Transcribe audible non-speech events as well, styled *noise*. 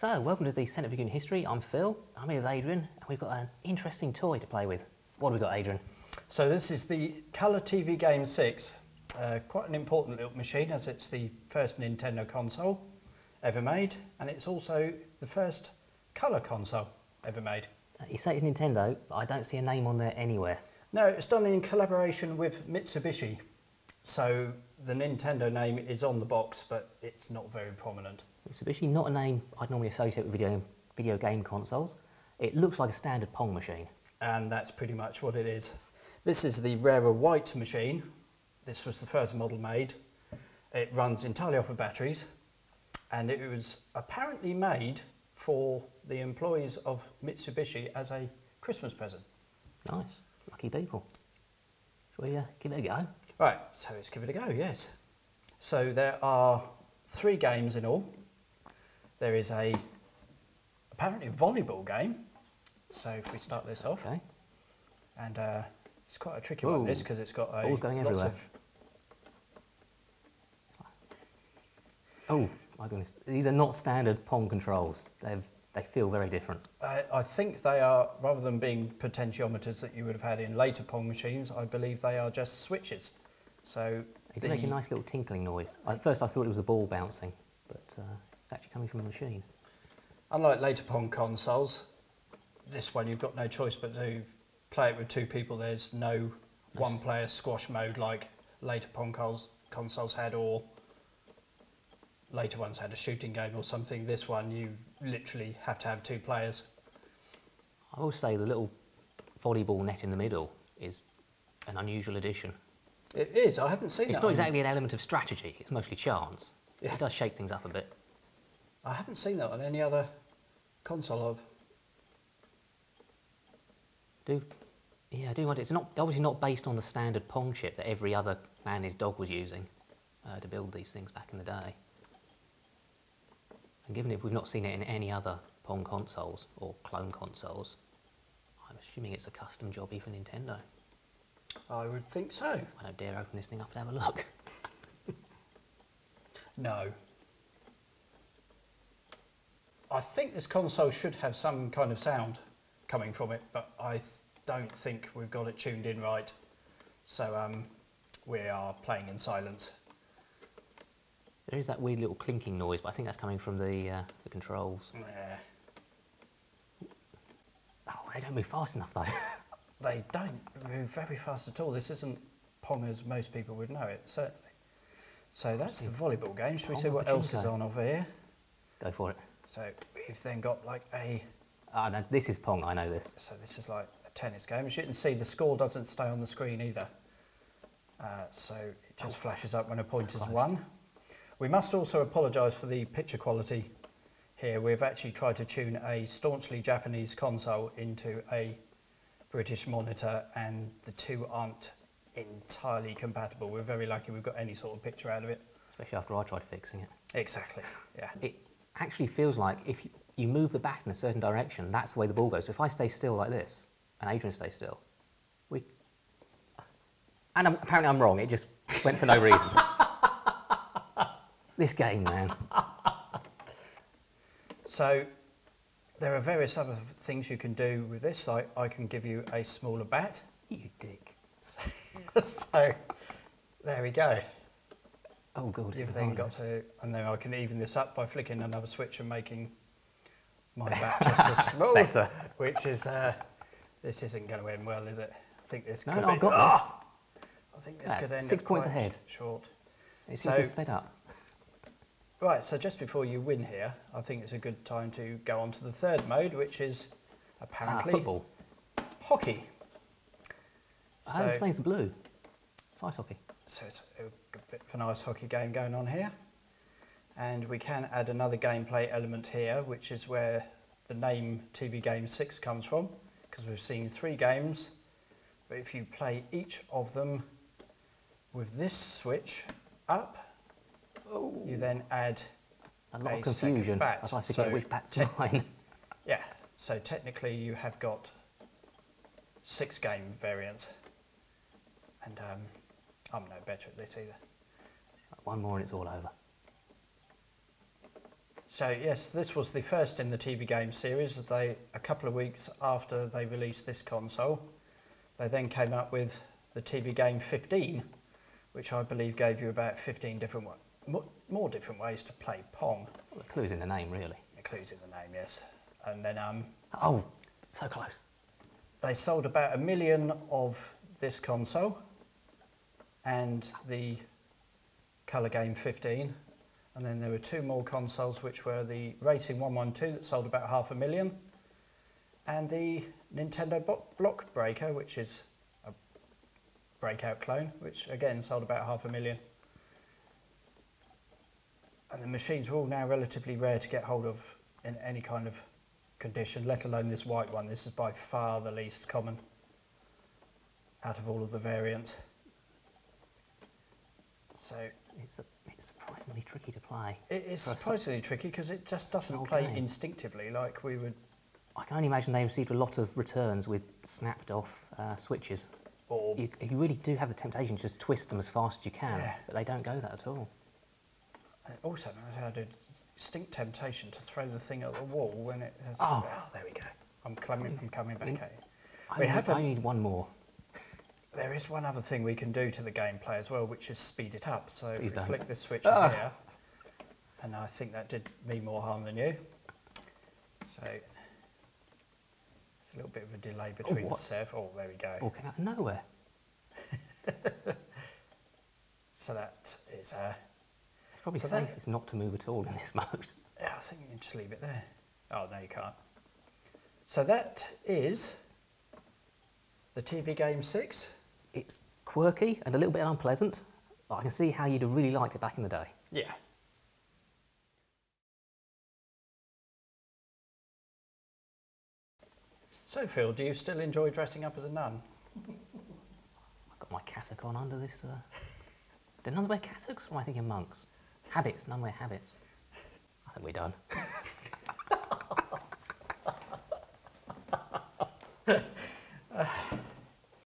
So, welcome to the Centre for Computing History. I'm Phil, I'm here with Adrian, and we've got an interesting toy to play with. What have we got, Adrian? So this is the Colour TV Game 6. Uh, quite an important little machine as it's the first Nintendo console ever made and it's also the first colour console ever made. Uh, you say it's Nintendo, but I don't see a name on there anywhere. No, it's done in collaboration with Mitsubishi. So the Nintendo name is on the box but it's not very prominent. Mitsubishi, not a name I'd normally associate with video, video game consoles. It looks like a standard Pong machine. And that's pretty much what it is. This is the rarer white machine. This was the first model made. It runs entirely off of batteries and it was apparently made for the employees of Mitsubishi as a Christmas present. Nice, lucky people. Shall we uh, give it a go? Right, so let's give it a go, yes. So there are three games in all. There is a apparently volleyball game. So if we start this off, Okay. and uh, it's quite a tricky one this because it's got a Ball's going everywhere. of Oh, my goodness. These are not standard Pong controls. They've, they feel very different. I, I think they are, rather than being potentiometers that you would have had in later Pong machines, I believe they are just switches. So They do make a nice little tinkling noise. At first I thought it was a ball bouncing, but uh, it's actually coming from the machine. unlike later Pong consoles, this one you've got no choice but to play it with two people. There's no one-player squash mode like later Pong cons- consoles had, or later ones had a shooting game or something. This one you literally have to have two players. I will say the little volleyball net in the middle is an unusual addition. It is. I haven't seen It's not exactly an element of strategy, it's mostly chance. Yeah. It does shake things up a bit. I haven't seen that on any other console. Of. Do, yeah, I do wonder. It's not obviously not based on the standard Pong chip that every other man and his dog was using uh, to build these things back in the day. And given it we've not seen it in any other Pong consoles or clone consoles, I'm assuming it's a custom jobby for Nintendo. I would think so. I don't dare open this thing up and have a look. No. I think this console should have some kind of sound coming from it, but I don't think we've got it tuned in right. So um, we are playing in silence. There is that weird little clinking noise, but I think that's coming from the, uh, the controls. Yeah. Oh, they don't move fast enough though. *laughs* They don't move very fast at all. This isn't Pong as most people would know it, certainly. So that's the volleyball game. Should we see what else is on over here? Go for it. So we've then got like a Ah, no, this is Pong, I know this. So this is like a tennis game. As you can see, the score doesn't stay on the screen either. Uh, so it just flashes up when a point is won. We must also apologise for the picture quality here. We've actually tried to tune a staunchly Japanese console into a British monitor and the two aren't entirely compatible. We're very lucky we've got any sort of picture out of it. Especially after I tried fixing it. Exactly, yeah. It actually feels like if you, you move the bat in a certain direction, that's the way the ball goes. So if I stay still like this, and Adrian stays still, we... And I'm, apparently I'm wrong, it just went for no reason. *laughs* this game, man. So there are various other things you can do with this. Like I can give you a smaller bat. You dick. *laughs* so there we go. Oh, God. You've then got to, and then I can even this up by flicking another switch and making my *laughs* back just as small. Better. Which is, uh, this isn't going to end well, is it? I think this No, could no, be. I've got Ah! I think this Yeah, could end six up points ahead. Short. It seems So- sped up. Right, so just before you win here, I think it's a good time to go on to the third mode, which is Ah, apparently football. hockey. So, How explains the blue? It's ice hockey. So it's a bit of a nice hockey game going on here. And we can add another gameplay element here, which is where the name TV Game 6 comes from, because we've seen three games. But if you play each of them with this switch up, you then add A lot of a second confusion. bat. I'd like to So get which bat's mine. *laughs* *laughs* Yeah, so technically you have got six game variants. And um, I'm no better at this either. One more and it's all over. So yes, this was the first in the TV game series. They a couple of weeks after they released this console, they then came up with the TV game 15, which I believe gave you about 15 different more different ways to play Pong. Well, the clue's in the name, really. The clues in the name, yes. And then um, Oh, so close. they sold about a million of this console and the colour game 15 and then there were two more consoles which were the racing 112 that sold about half a million and the nintendo Bo- block breaker which is a breakout clone which again sold about half a million and the machines are all now relatively rare to get hold of in any kind of condition, let alone this white one. This is by far the least common out of all of the variants. So It's, it's surprisingly tricky to play. it is a surprisingly tricky because it just doesn't play game. instinctively like we would. I can only imagine they received a lot of returns with snapped off uh, switches. Or You, you really do have the temptation to just twist them as fast as you can, Yeah. but they don't go that at all. it also knows how to distinct temptation to throw the thing at the wall when it has. Oh. there we go. I'm coming. I'm coming back Mm. at you. I, We have I a- need one more. There is one other thing we can do to the gameplay as well, which is speed it up. So if Please we don't. flick this switch Ah. here, and I think that did me more harm than you. So it's a little bit of a delay between what? the. Oh, there we go. Came out of nowhere. *laughs* So that is, uh, It's probably So safe that- it's not to move at all in this *laughs* mode. yeah, I think you can just leave it there. Oh, no, you can't. So that is the TV game 6. It's quirky and a little bit unpleasant, but I can see how you'd have really liked it back in the day. Yeah. So, Phil, do you still enjoy dressing up as a nun? I've got my cassock on under this. Uh... *laughs* Do nuns wear cassocks or am I thinking monks? Habits, none wear habits. I think we're done. *laughs*